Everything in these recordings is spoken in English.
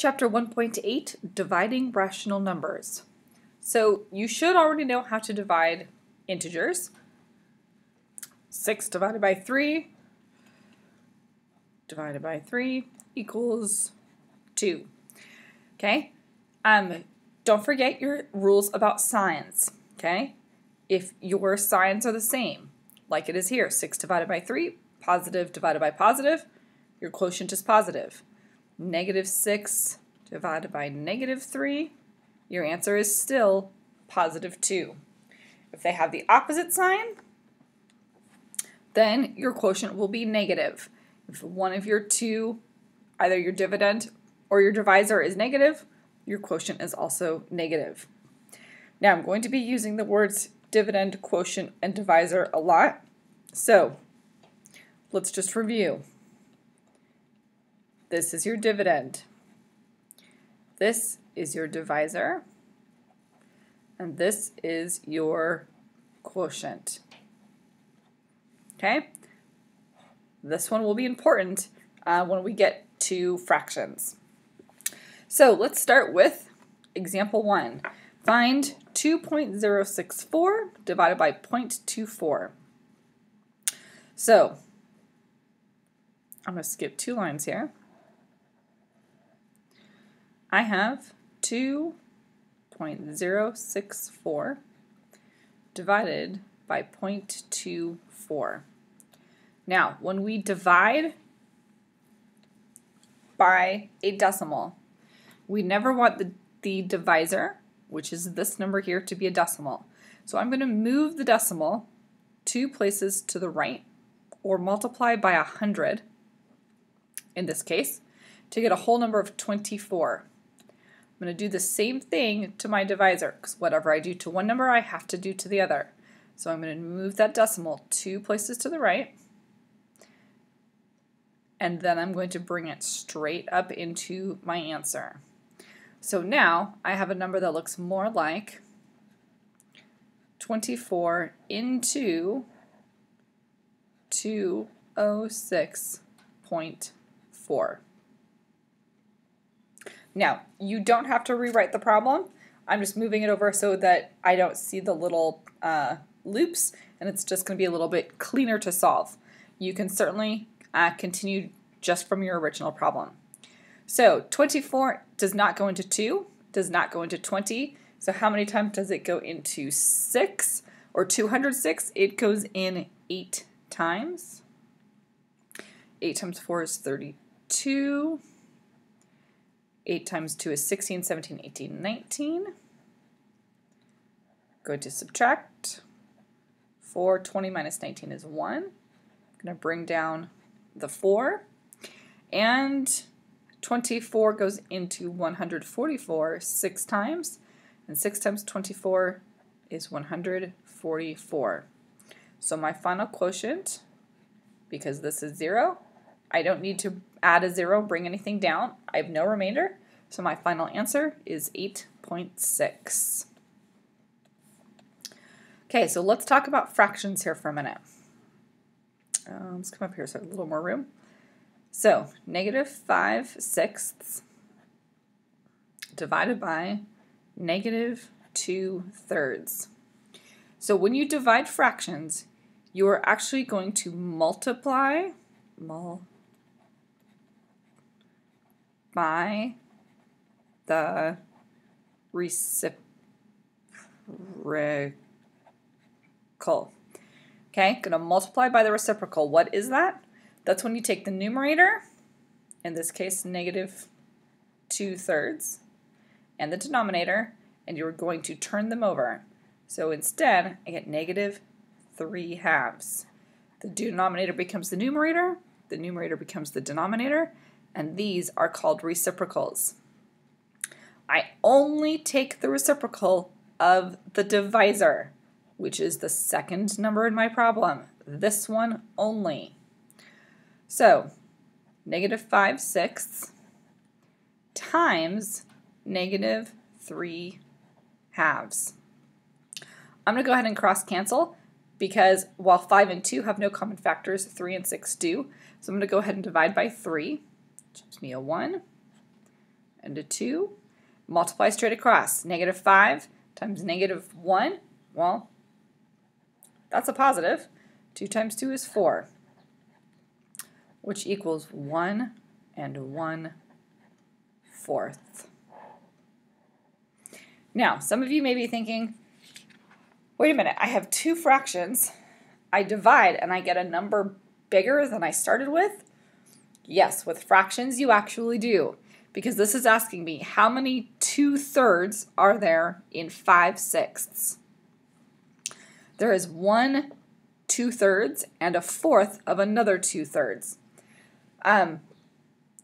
Chapter 1.8 Dividing Rational Numbers. So you should already know how to divide integers. 6 divided by 3 divided by 3 equals 2. Okay? Um, don't forget your rules about signs. Okay? If your signs are the same, like it is here, 6 divided by 3, positive divided by positive, your quotient is positive negative 6 divided by negative 3, your answer is still positive 2. If they have the opposite sign, then your quotient will be negative. If one of your two, either your dividend or your divisor is negative, your quotient is also negative. Now I'm going to be using the words dividend, quotient, and divisor a lot. So let's just review. This is your dividend. This is your divisor. And this is your quotient. Okay? This one will be important uh, when we get to fractions. So let's start with example 1. Find 2.064 divided by 0.24. So I'm going to skip two lines here. I have 2.064 divided by 0.24. Now, when we divide by a decimal, we never want the, the divisor, which is this number here, to be a decimal. So I'm going to move the decimal two places to the right, or multiply by 100, in this case, to get a whole number of 24. I'm going to do the same thing to my divisor because whatever I do to one number, I have to do to the other. So I'm going to move that decimal two places to the right. And then I'm going to bring it straight up into my answer. So now I have a number that looks more like 24 into 206.4. Now, you don't have to rewrite the problem. I'm just moving it over so that I don't see the little uh, loops and it's just going to be a little bit cleaner to solve. You can certainly uh, continue just from your original problem. So 24 does not go into 2, does not go into 20. So how many times does it go into 6 or 206? It goes in 8 times. 8 times 4 is 32. 8 times 2 is 16, 17, 18, 19. Go to subtract. 4, 20 minus 19 is 1. I'm going to bring down the 4. And 24 goes into 144 six times. And 6 times 24 is 144. So my final quotient, because this is 0, I don't need to add a 0, bring anything down. I have no remainder. So my final answer is 8.6. Okay, so let's talk about fractions here for a minute. Um, let's come up here so I have a little more room. So negative 5 sixths divided by negative 2 thirds. So when you divide fractions, you are actually going to multiply mul by the reciprocal. Okay, going to multiply by the reciprocal. What is that? That's when you take the numerator, in this case negative 2 thirds, and the denominator, and you're going to turn them over. So instead, I get negative 3 halves. The denominator becomes the numerator, the numerator becomes the denominator, and these are called reciprocals. I only take the reciprocal of the divisor, which is the second number in my problem. This one only. So, negative 5 sixths times negative 3 halves. I'm going to go ahead and cross cancel because while 5 and 2 have no common factors, 3 and 6 do. So I'm going to go ahead and divide by 3, which gives me a 1 and a 2. Multiply straight across. Negative 5 times negative 1, well, that's a positive. 2 times 2 is 4, which equals 1 and 1 fourth. Now, some of you may be thinking, wait a minute, I have two fractions. I divide and I get a number bigger than I started with? Yes, with fractions you actually do, because this is asking me how many two-thirds are there in 5 sixths? There is one two-thirds and a fourth of another two-thirds. Um,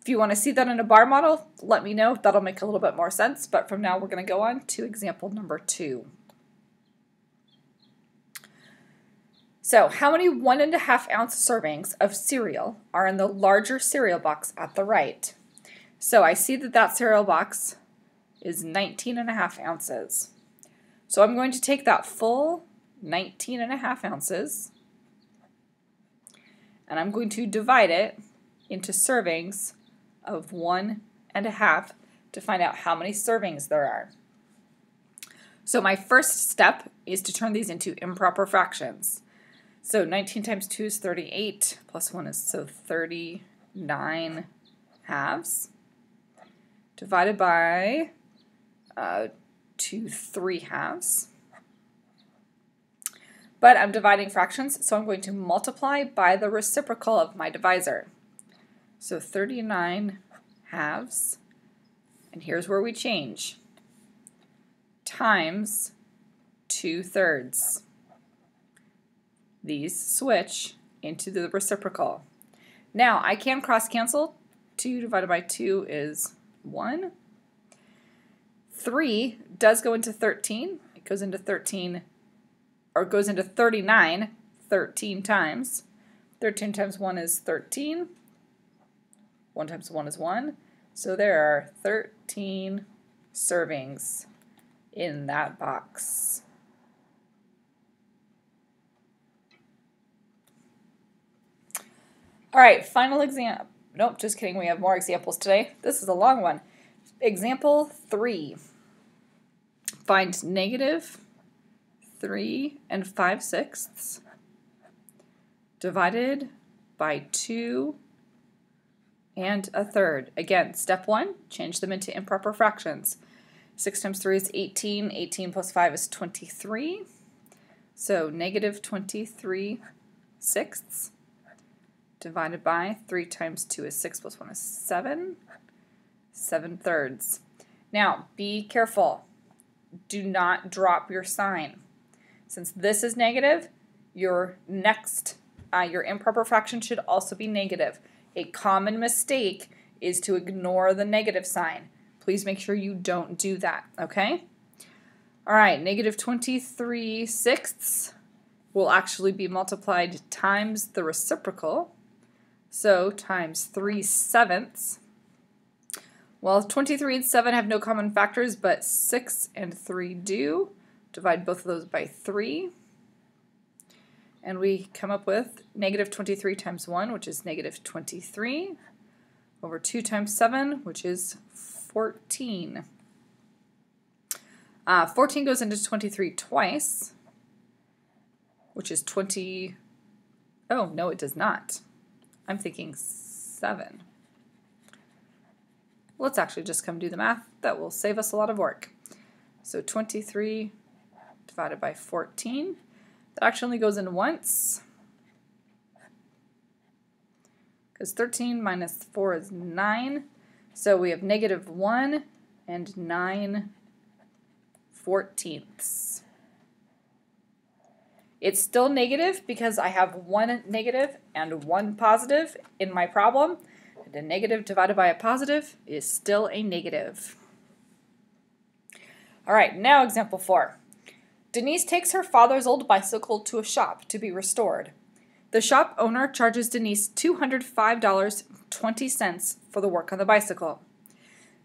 if you want to see that in a bar model, let me know. That'll make a little bit more sense. But from now, we're going to go on to example number two. So how many one and a half ounce servings of cereal are in the larger cereal box at the right? So I see that that cereal box is 19 and a half ounces. So I'm going to take that full 19 and a half ounces and I'm going to divide it into servings of one and a half to find out how many servings there are. So my first step is to turn these into improper fractions. So 19 times 2 is 38, plus 1 is so 39 halves, divided by uh, 2 3 halves. But I'm dividing fractions, so I'm going to multiply by the reciprocal of my divisor. So 39 halves, and here's where we change, times 2 thirds. These switch into the reciprocal. Now, I can cross cancel. 2 divided by 2 is 1. 3 does go into 13. It goes into 13, or goes into 39 13 times. 13 times 1 is 13. 1 times 1 is 1. So there are 13 servings in that box. All right, final example. Nope, just kidding. We have more examples today. This is a long one. Example 3. Find negative 3 and 5 sixths divided by 2 and a third. Again, step one, change them into improper fractions. 6 times 3 is 18. 18 plus 5 is 23. So negative 23 sixths divided by 3 times 2 is 6 plus 1 is 7. 7 thirds. Now, be careful. Do not drop your sign. Since this is negative, your next, uh, your improper fraction should also be negative. A common mistake is to ignore the negative sign. Please make sure you don't do that, okay? All right, negative 23 sixths will actually be multiplied times the reciprocal, so times 3 sevenths. Well, 23 and 7 have no common factors, but 6 and 3 do. Divide both of those by 3 and we come up with negative 23 times 1, which is negative 23, over 2 times 7, which is 14. Uh, 14 goes into 23 twice, which is 20. Oh, no, it does not. I'm thinking 7. Let's actually just come do the math. That will save us a lot of work. So 23 divided by 14 that actually only goes in once. Because 13 minus 4 is 9. So we have negative 1 and 9 fourteenths. It's still negative because I have one negative and one positive in my problem. And a negative divided by a positive is still a negative. All right, now example 4. Denise takes her father's old bicycle to a shop to be restored. The shop owner charges Denise $205.20 for the work on the bicycle.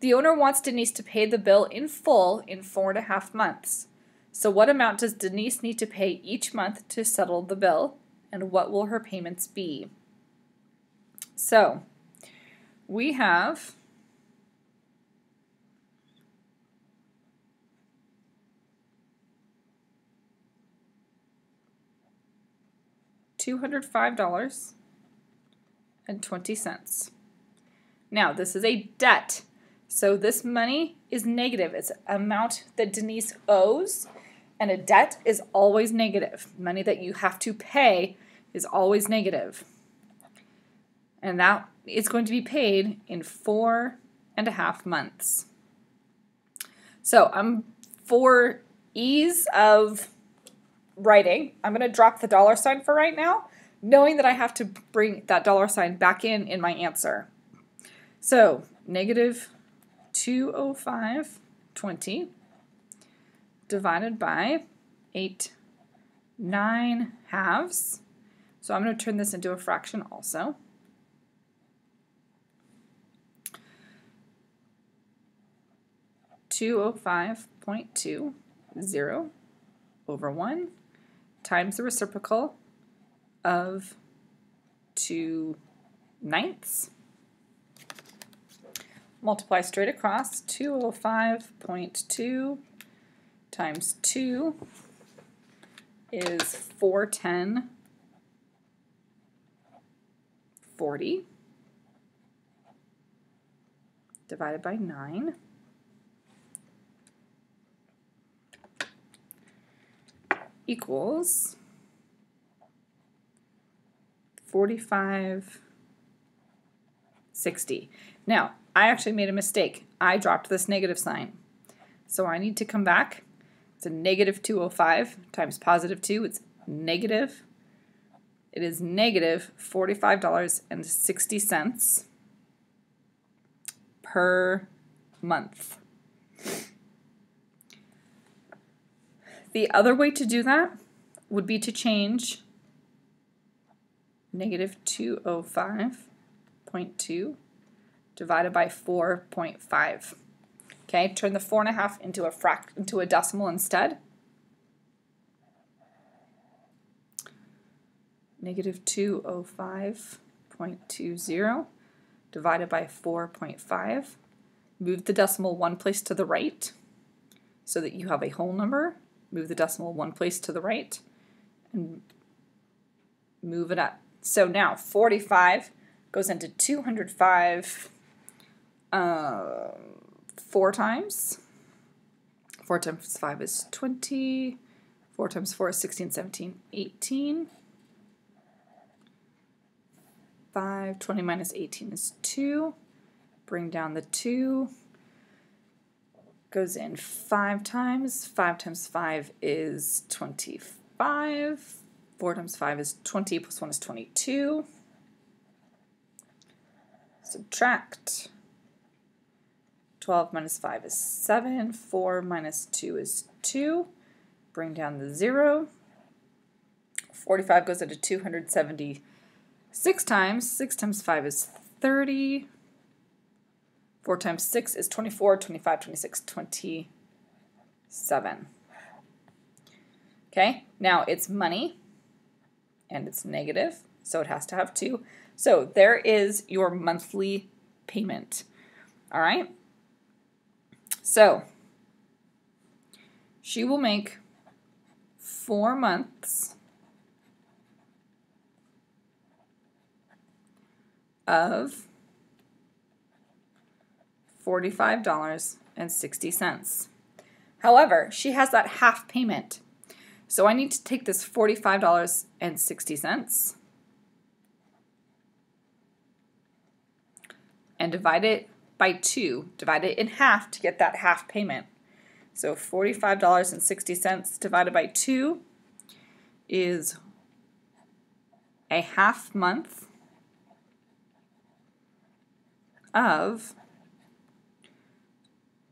The owner wants Denise to pay the bill in full in four and a half months. So what amount does Denise need to pay each month to settle the bill? And what will her payments be? So we have $205.20. Now, this is a debt. So this money is negative. It's amount that Denise owes and a debt is always negative. Money that you have to pay is always negative. And that is going to be paid in four and a half months. So I'm for ease of writing, I'm going to drop the dollar sign for right now, knowing that I have to bring that dollar sign back in in my answer. So negative 205.20 divided by 8 9 halves. So I'm going to turn this into a fraction also. Two oh five point two zero over one times the reciprocal of two ninths multiply straight across 205.2 times 2 is 410 40 divided by 9 equals 45 60. Now, I actually made a mistake. I dropped this negative sign. So I need to come back. It's a negative 205 times positive 2. It's negative. It is negative $45.60 per month. The other way to do that would be to change negative 205.2 divided by 4.5. Okay, turn the 4.5 into a frac into a decimal instead. Negative 205.20 divided by 4.5. Move the decimal one place to the right so that you have a whole number. Move the decimal one place to the right and move it up. So now 45 goes into 205 uh, four times. 4 times 5 is 20. 4 times 4 is 16, 17, 18. 5, 20 minus 18 is 2. Bring down the 2. Goes in 5 times. 5 times 5 is 25. 4 times 5 is 20 plus 1 is 22. Subtract. 12 minus 5 is 7. 4 minus 2 is 2. Bring down the 0. 45 goes into 276 times. 6 times 5 is 30. 4 times 6 is 24, 25, 26, 27. Okay, now it's money and it's negative, so it has to have 2. So there is your monthly payment. All right? So she will make four months of $45.60. However, she has that half payment. So I need to take this $45.60 and divide it by 2, divide it in half to get that half payment. So $45.60 divided by 2 is a half month of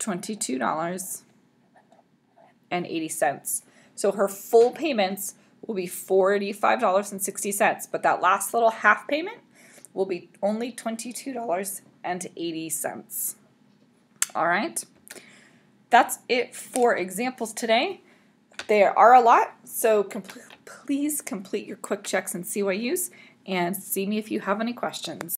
$22.80. So her full payments will be $45.60, but that last little half payment will be only $22.80. And eighty cents. All right, that's it for examples today. There are a lot, so compl please complete your quick checks and CYUs and see me if you have any questions.